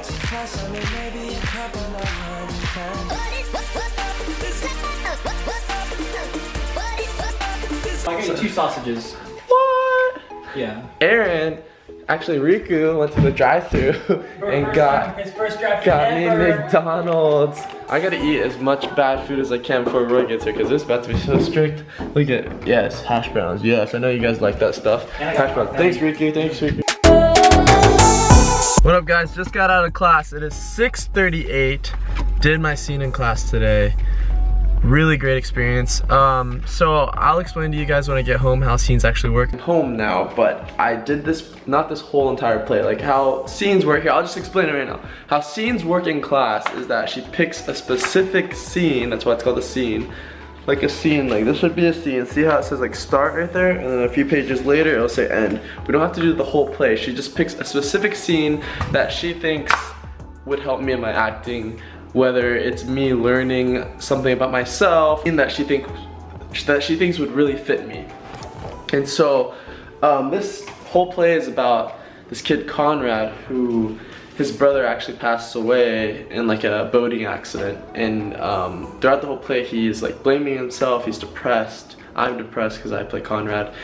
once or twice, I mean maybe a couple of hundred times. I got you two sausages. What? Yeah. Aaron, actually Riku went to the drive-thru and got his first drive got me McDonald's. I gotta eat as much bad food as I can before Roy gets here because this is about to be so strict. Look at yes, hash browns. Yes, I know you guys like that stuff. And I got Hash browns. Thanks, Riku. Thanks, Riku. What up, guys? Just got out of class. It is 6:38. Did my scene in class today. Really great experience. Um, so I'll explain to you guys when I get home how scenes actually work. I'm home now, but I did this, not this whole entire play, like how scenes work here. I'll just explain it right now. How scenes work in class is that she picks a specific scene, that's why it's called a scene, like a scene, like this would be a scene. See how it says like start right there? And then a few pages later, it'll say end. We don't have to do the whole play. She just picks a specific scene that she thinks would help me in my acting, whether it's me learning something about myself, in that she thinks that she thinks would really fit me. And so um, this whole play is about this kid Conrad who his brother actually passed away in like a boating accident. And um, throughout the whole play he's like blaming himself. He's depressed. I'm depressed because I play Conrad.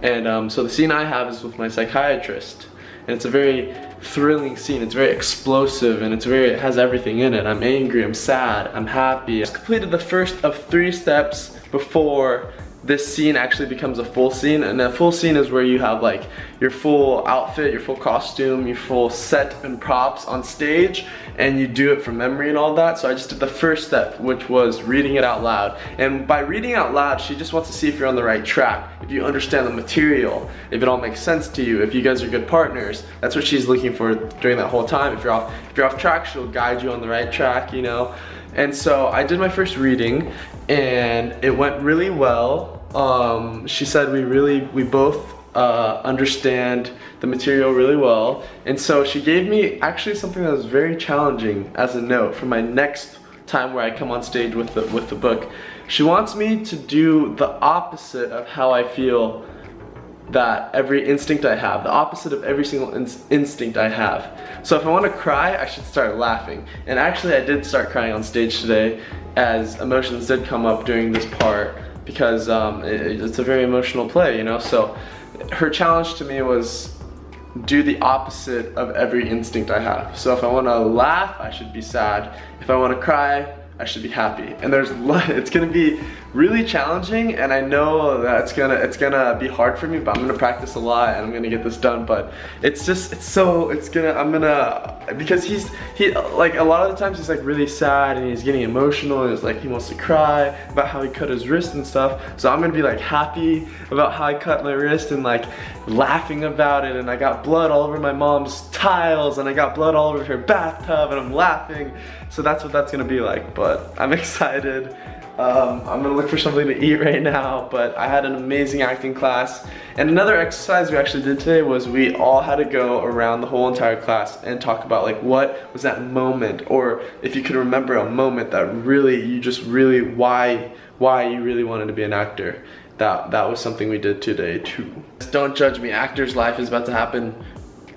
And um, so the scene I have is with my psychiatrist. And it's a very thrilling scene. It's very explosive and it's very it has everything in it. I'm angry. I'm sad. I'm happy. I completed the first of three steps before this scene actually becomes a full scene and a full scene is where you have like your full outfit your full costume your full set and props on stage and you do it from memory and all that. So I just did the first step which was reading it out loud. And by reading out loud she just wants to see if you're on the right track if you understand the material if it all makes sense to you if you guys are good partners. That's what she's looking for during that whole time. If you're off if you're off track she'll guide you on the right track you know and so I did my first reading and it went really well. Um, she said we really, we both uh, understand the material really well. And so she gave me actually something that was very challenging as a note for my next time where I come on stage with the, with the book. She wants me to do the opposite of how I feel that every instinct I have, the opposite of every single ins instinct I have. So if I want to cry, I should start laughing. And actually I did start crying on stage today as emotions did come up during this part because um, it, it's a very emotional play, you know? So her challenge to me was do the opposite of every instinct I have. So if I want to laugh, I should be sad. If I want to cry, I should be happy. And there's it's gonna be really challenging and I know that it's gonna it's gonna be hard for me, but I'm gonna practice a lot and I'm gonna get this done. But it's just it's so it's gonna I'm gonna because he's he like a lot of the times he's like really sad and he's getting emotional and it's like he wants to cry about how he cut his wrist and stuff. So I'm gonna be like happy about how I cut my wrist and like laughing about it and I got blood all over my mom's tiles and I got blood all over her bathtub and I'm laughing. So that's what that's gonna be like, but I'm excited. Um, I'm gonna look for something to eat right now, but I had an amazing acting class. And another exercise we actually did today was we all had to go around the whole entire class and talk about like what was that moment, or if you could remember a moment that really, you just really, why, why you really wanted to be an actor. That, that was something we did today too. Don't judge me, actor's life is about to happen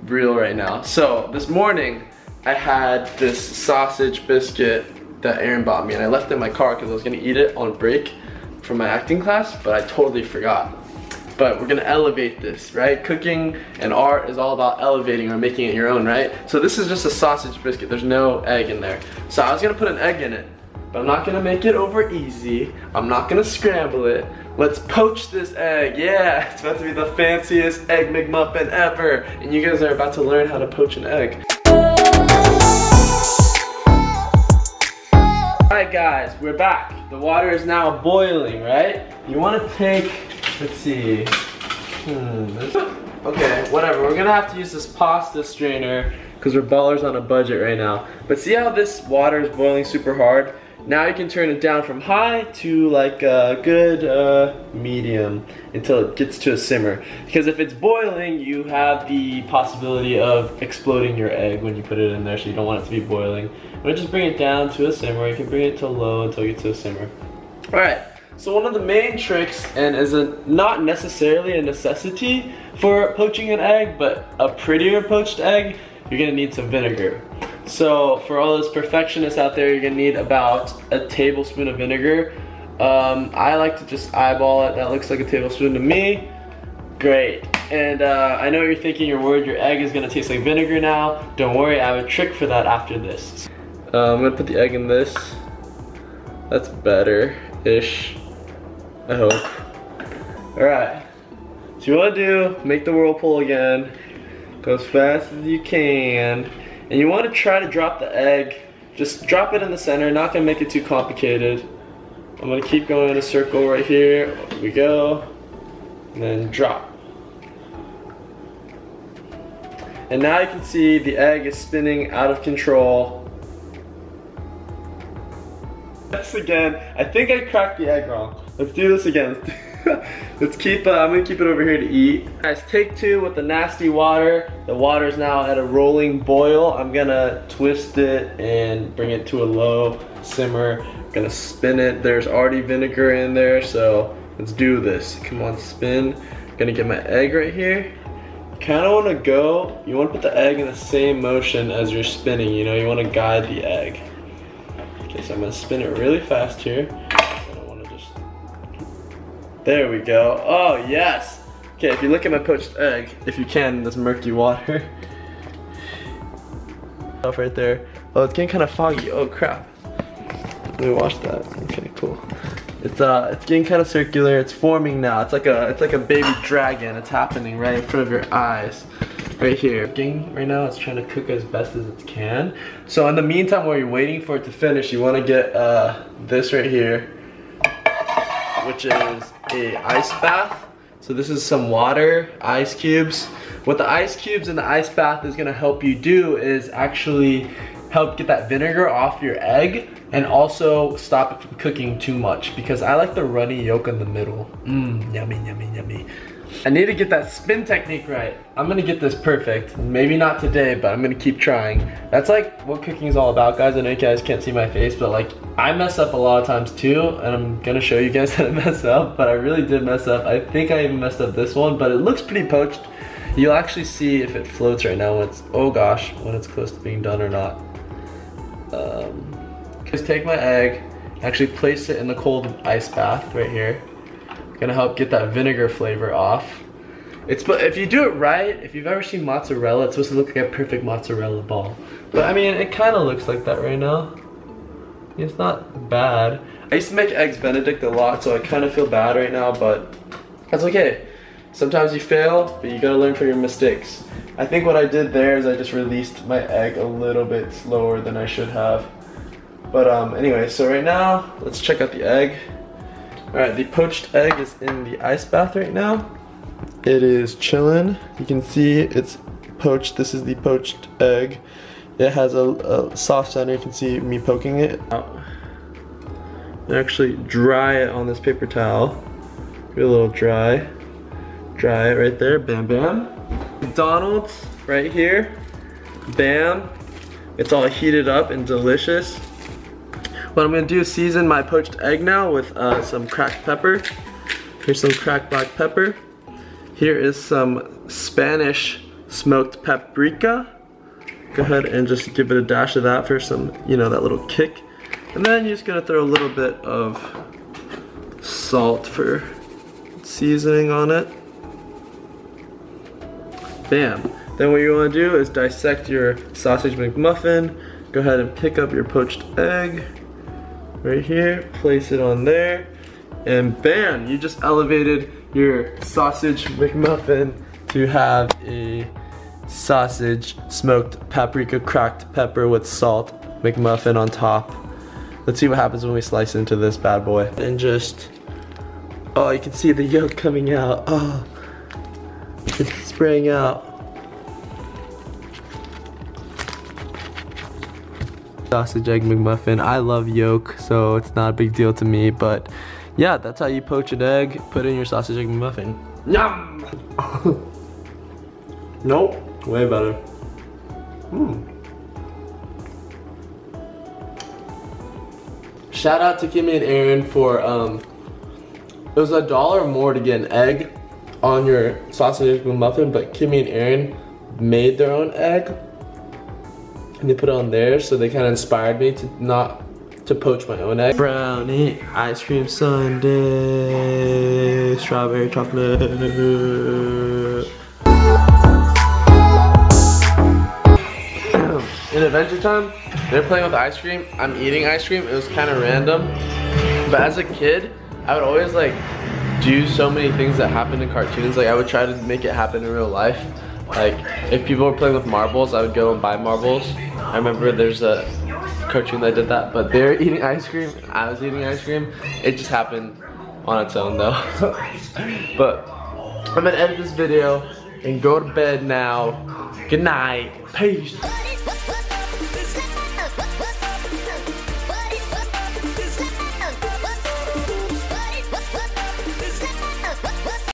real right now. So this morning, I had this sausage biscuit that Aaron bought me and I left it in my car because I was gonna eat it on break from my acting class, but I totally forgot. But we're gonna elevate this, right? Cooking and art is all about elevating or making it your own, right? So this is just a sausage biscuit, there's no egg in there. So I was gonna put an egg in it, but I'm not gonna make it over easy. I'm not gonna scramble it. Let's poach this egg. Yeah, it's about to be the fanciest egg McMuffin ever. And you guys are about to learn how to poach an egg. Alright guys, we're back. The water is now boiling, right? You want to take, let's see, hmm, okay, whatever. We're gonna have to use this pasta strainer because we're ballers on a budget right now. But see how this water is boiling super hard? Now you can turn it down from high to like a good uh, medium until it gets to a simmer. Because if it's boiling, you have the possibility of exploding your egg when you put it in there, so you don't want it to be boiling. But just bring it down to a simmer. You can bring it to low until you get to a simmer. All right. So one of the main tricks, and is a, not necessarily a necessity for poaching an egg, but a prettier poached egg, you're gonna need some vinegar. So for all those perfectionists out there, you're gonna need about a tablespoon of vinegar. Um, I like to just eyeball it. That looks like a tablespoon to me. Great. And uh, I know you're thinking you're worried your egg is gonna taste like vinegar now. Don't worry, I have a trick for that after this. Uh, I'm gonna put the egg in this. That's better-ish, I hope. All right, so you wanna do, make the whirlpool again. Go as fast as you can. And you wanna try to drop the egg. Just drop it in the center, not gonna make it too complicated. I'm gonna keep going in a circle right here. Here we go. And then drop. And now you can see the egg is spinning out of control. This again. I think I cracked the egg wrong. Let's do this again. Let's keep, uh, I'm gonna keep it over here to eat. Guys, take two with the nasty water. The water's now at a rolling boil. I'm gonna twist it and bring it to a low simmer. I'm gonna spin it. There's already vinegar in there, so let's do this. Come on, spin. I'm gonna get my egg right here. Kind of want to go, you want to put the egg in the same motion as you're spinning, you know, you want to guide the egg. Okay, so I'm gonna spin it really fast here. There we go. Oh, yes. Okay, if you look at my poached egg, if you can, in this murky water. Off right there. Oh, it's getting kind of foggy. Oh, crap. Let me wash that. Okay, cool. It's uh, it's getting kind of circular. It's forming now. It's like a, it's like a baby dragon. It's happening right in front of your eyes, right here. Right now, it's trying to cook as best as it can. So in the meantime, while you're waiting for it to finish, you want to get uh, this right here, which is a ice bath. So this is some water, ice cubes. What the ice cubes and the ice bath is gonna help you do is actually help get that vinegar off your egg and also stop it from cooking too much because I like the runny yolk in the middle. Mmm, yummy, yummy, yummy. I need to get that spin technique right. I'm gonna get this perfect. Maybe not today, but I'm gonna keep trying. That's like what cooking is all about, guys. I know you guys can't see my face, but like I mess up a lot of times too, and I'm gonna show you guys how to mess up, but I really did mess up. I think I even messed up this one, but it looks pretty poached. You'll actually see if it floats right now when it's, oh gosh, when it's close to being done or not. Um, just take my egg, actually place it in the cold ice bath right here. Gonna help get that vinegar flavor off. It's but if you do it right, if you've ever seen mozzarella, it's supposed to look like a perfect mozzarella ball. But I mean, it kind of looks like that right now. It's not bad. I used to make eggs benedict a lot, so I kind of feel bad right now, but that's okay. Sometimes you fail, but you gotta learn from your mistakes. I think what I did there is I just released my egg a little bit slower than I should have. But um, anyway, so right now, let's check out the egg. All right, the poached egg is in the ice bath right now. It is chilling. You can see it's poached. This is the poached egg. It has a, a soft center. You can see me poking it. And actually dry it on this paper towel. Get a little dry. Dry it right there. Bam, bam. McDonald's right here. Bam. It's all heated up and delicious. What I'm gonna do season my poached egg now with uh, some cracked pepper. Here's some cracked black pepper. Here is some Spanish smoked paprika. Go ahead and just give it a dash of that for some, you know, that little kick. And then you're just gonna throw a little bit of salt for seasoning on it. Bam. Then what you wanna do is dissect your sausage McMuffin. Go ahead and pick up your poached egg right here, place it on there, and bam, you just elevated your sausage McMuffin to have a sausage smoked paprika cracked pepper with salt McMuffin on top. Let's see what happens when we slice into this bad boy. And just, oh, you can see the yolk coming out. Oh, it's spraying out. Sausage egg McMuffin. I love yolk, so it's not a big deal to me, but yeah, that's how you poach an egg, put in your sausage egg McMuffin. Yum! nope, way better. Hmm. Shout out to Kimmy and Aaron for, um, it was a dollar more to get an egg on your sausage egg McMuffin, but Kimmy and Aaron made their own egg and they put it on there, so they kind of inspired me to not to poach my own egg. Brownie, ice cream sundae, strawberry chocolate. In Adventure Time, they're playing with ice cream. I'm eating ice cream. It was kind of random. But as a kid, I would always like do so many things that happen in cartoons. Like I would try to make it happen in real life. Like if people were playing with marbles, I would go and buy marbles. I remember there's a cartoon that did that, but they're eating ice cream. I was eating ice cream. It just happened on its own though. but I'm gonna end this video and go to bed now. Good night. Peace.